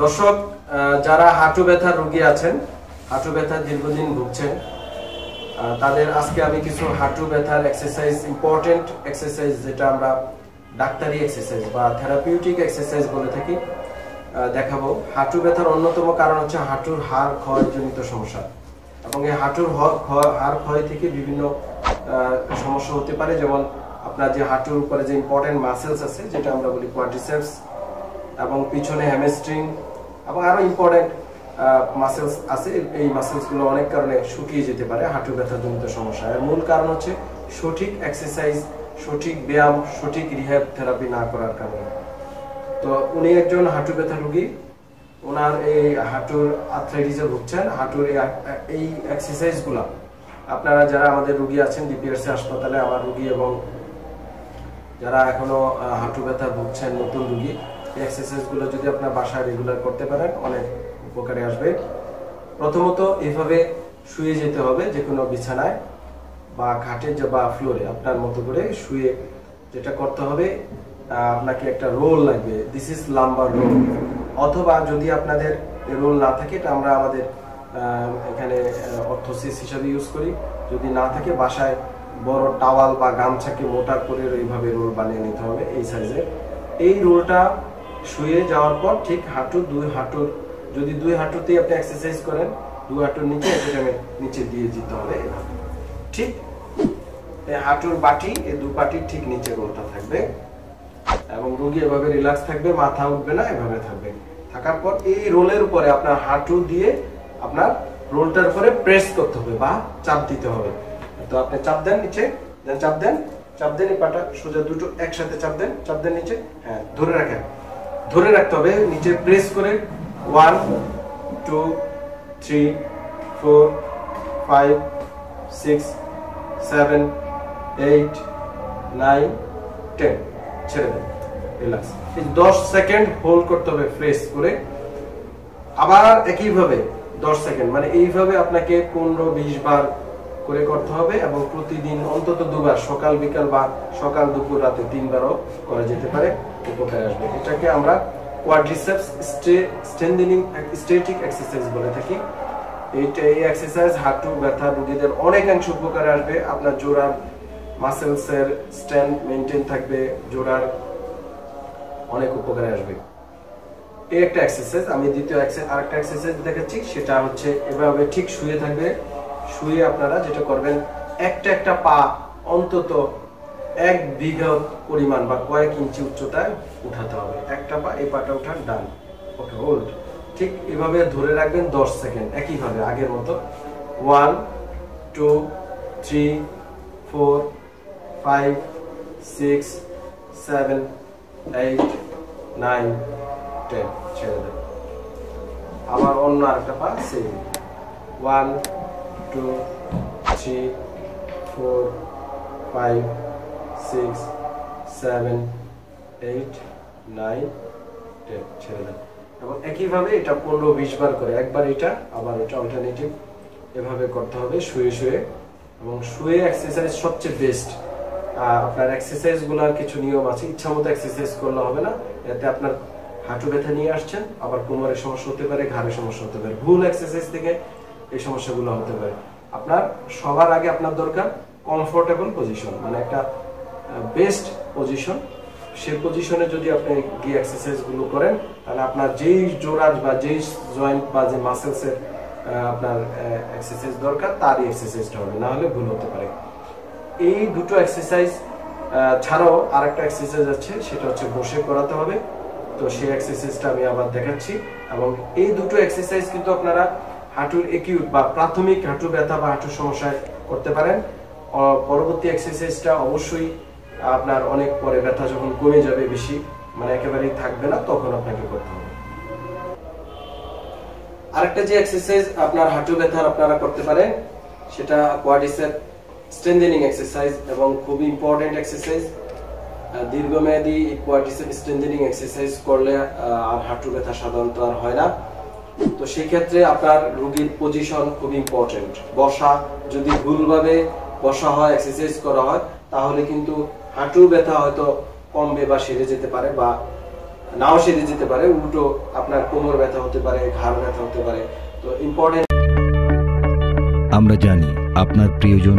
দর্শক যারা হাঁটু ব্যথার রোগী আছেন, হাঁটু ব্যথা দীর্ঘদিন ভুগছেন তাদের আজকে আমি কিছু হাঁটু ব্যথার এক্সারসাইজ ইম্পর্টেন্ট এক্সারসাইজ যেটা আমরা ডাক্তারি এক্সারসাইজ বা থেরাপিউটিক এক্সারসাইজ বলে থাকি দেখাবো। হাঁটু ব্যথার অন্যতম কারণ হচ্ছে হাঁটুর হাড় ক্ষয়জনিত সমস্যা এবং এই হাঁটুর হাড় ক্ষয় থেকে বিভিন্ন সমস্যা হতে পারে, যেমন আপনার যে হাঁটুর উপরে যে ইম্পর্টেন্ট মাসেলস আছে, যেটা আমরা বলি কোয়াড্রিসেপস এবং পিছনে হ্যামস্ট্রিং এবং আরও ইম্পর্টেন্ট মাসেলস আছে। এই মাসেলসগুলো অনেক কারণে শুকিয়ে যেতে পারে, হাঁটু ব্যথা জনিত সমস্যা। এর মূল কারণ হচ্ছে সঠিক এক্সারসাইজ সঠিক ব্যায়াম, সঠিক রিহ্যাব থেরাপি না করার কারণে। তো উনি একজন হাঁটু ব্যথা রোগী। ওনার এই হাঁটুর আর্থ্রাইটিসে ভুগছেন। হাঁটুর এই- এই এক্সারসাইজগুলা। আপনারা যারা আমাদের রোগী আছেন ডিপিআরসি হাসপাতালে আমার রোগী এবং যারা এখনও হাঁটু ব্যথা ভুগছেন, নতুন রোগী এই এক্সারসাইজগুলো যদি আপনার বাসায় রেগুলার করতে পারেন, অনেক উপকারে আসবে। প্রথমত এইভাবে শুয়ে যেতে হবে যে কোনো বিছানায় বা খাটে বা ফ্লোরে আপনার মতো করে শুয়ে যেটা করতে হবে আপনাকে একটা রোল লাগবে। দিস ইজ লাম্বার রোল অথবা যদি আপনাদের রোল না থাকে, এটা আমরা আমাদের এখানে অর্থোসিস হিসাবে ইউজ করি। যদি না থাকে, বাসায় বড় টাওয়াল বা গামছাকে মোটা করে এইভাবে রোল বানিয়ে নিতে হবে এই সাইজে এই রোলটা শুয়ে যাওয়ার পর ঠিক হাঁটু দুই হাঁটুর যদি দুই হাঁটুতেই আপনি এক্সারসাইজ করেন, দুই হাঁটুর নিচে এটাকে নিচে দিয়ে দিতে হবে। ঠিক? এই হাঁটুর বাটি, এই দু পাটির ঠিক নিচে রোলটা থাকবে। এবং রোগী এভাবে রিল্যাক্স থাকবে, মাথা উঠবে না, এভাবে থাকবে। থাকার পর এই রোলের উপরে আপনার হাঁটু দিয়ে আপনার রোলটার উপরে প্রেস করতে হবে বা চাপ দিতে হবে। তো আপনি চাপ দেন নিচে, দেন চাপ দেন চাপ দেন এই পাটা সোজা দুটো একসাথে চাপ দেন চাপ দেন নিচে হ্যাঁ ধরে রাখেন। ধরে রাখতে হবে, নিচে প্রেস করে one two three four five six seven eight nine ten ছেড়ে দেন। রিল্যাক্স দশ সেকেন্ড হোল্ড করতে হবে ফ্রেশ করে। আবার একইভাবে দশ সেকেন্ড মানে এইভাবে আপনাকে পনেরো, বিশ বার করে করতে হবে এবং প্রতিদিন অন্তত দুবার, সকাল, বিকাল বা সকাল, দুপুর, রাতে তিনবারও করা যেতে পারে উপকার আসবে। এটাকে আমরা কোয়াড্রিসেপস স্ট্রেন্থেনিং স্টেটিক এক্সারসাইজ বলে থাকি। এইটা, এই এক্সারসাইজ হাঁটু, ব্যথা, রোগীদের অনেকাংশ উপকারে আসবে। আপনার জোড়ার মাসেলস এর স্ট্রেংথ মেনটেন থাকবে, জোড়ার অনেক উপকারে আসবে। এই একটা এক্সারসাইজ আমি দ্বিতীয় আরেকটা এক্সারসাইজ দেখাচ্ছি, সেটা হচ্ছে এভাবে ঠিক শুয়ে থাকবে। শুয়ে আপনারা যেটা করবেন, একটা একটা পা অন্তত এক বিঘা পরিমাণ বা কয়েক ইঞ্চি উচ্চতায় উঠাতে হবে। একটা পা, এই পাটা উঠান, ডান। ওকে হোল্ড ঠিক এভাবে ধরে রাখবেন দশ সেকেন্ড, একইভাবে আগের মতো। One, two, three, four, five, six, seven, eight, nine, ten. ছেড়ে দেন। আবার অন্য আরেকটা পা, same. One two three four five six seven eight nine ten ছেড়ে এবং একইভাবে এটা পনেরো, বিশ বার করে একবার এটা, আবার এটা অল্টারনেটিভ এভাবে করতে হবে, শুয়ে শুয়ে। এবং শুয়ে এক্সারসাইজ সবচেয়ে বেস্ট আপনার এক্সারসাইজগুলার কিছু নিয়ম আছে ইচ্ছা মতো এক্সারসাইজ করলে হবে না। এতে আপনার হাঁটু ব্যথা নিয়ে আসছেন, আবার কোমরের সমস্যা হতে পারে ঘাড়ের সমস্যা হতে পারে। ভুল এক্সারসাইজ থেকে এই সমস্যাগুলো হতে পারে। আপনার সবার আগে আপনার দরকার কমফোর্টেবল পজিশন মানে একটা বেস্ট পজিশন সেই পজিশনে যদি আপনি গিয়ে এক্সারসাইজগুলো করেন তাহলে আপনার যেই জোড়ার বা যেই জয়েন্ট বা যে মাসেলস এর আহ, আপনার এক্সারসাইজ দরকার তারই এক্সারসাইজটা হবে। না হলে ভুল হতে পারে। এই দুটো এক্সারসাইজ ছাড়াও আরেকটা এক্সারসাইজ আছে সেটা হচ্ছে বসে করাতে হবে। তো সেই এক্সারসাইজটা আমি আবার দেখাচ্ছি। এবং এই দুটো এক্সারসাইজ কিন্তু আপনারা হাঁটুর একিউট বা প্রাথমিক হাঁটু ব্যথা বা হাঁটুর সমস্যায় করতে পারেন। পরবর্তী এক্সারসাইজটা অবশ্যই আপনার অনেক পরে ব্যথা যখন কমে যাবে বেশি মানে একেবারেই থাকবে না, তখন আপনাকে করতে হবে। আরেকটা যে এক্সারসাইজ আপনার হাঁটু ব্যথার আপনারা করতে পারেন, সেটা কোয়াডিসেপ স্ট্রেন্থেনিং এক্সারসাইজ এবং খুব ইম্পর্টেন্ট এক্সারসাইজ দীর্ঘমেয়াদী কোয়াডিসেপ স্ট্রেন্থেনিং এক্সারসাইজ করলে আর হাঁটু ব্যথা সাধারণত আর হয় না। তো সেই ক্ষেত্রে আপনার রোগীর পজিশন খুব ইম্পর্টেন্ট বসা, যদি ভুলভাবে বসা হয় এক্সারসাইজ করা হয়, তাহলে কিন্তু হাঁটু ব্যথা হয়তো কমবে বা সেরে যেতে পারে বা নাও সেরে যেতে পারে। উল্টো আপনার কোমর ব্যথা হতে পারে, ঘাড় ব্যথা হতে পারে। তো ইম্পর্টেন্ট আমরা জানি আপনার প্রিয়জন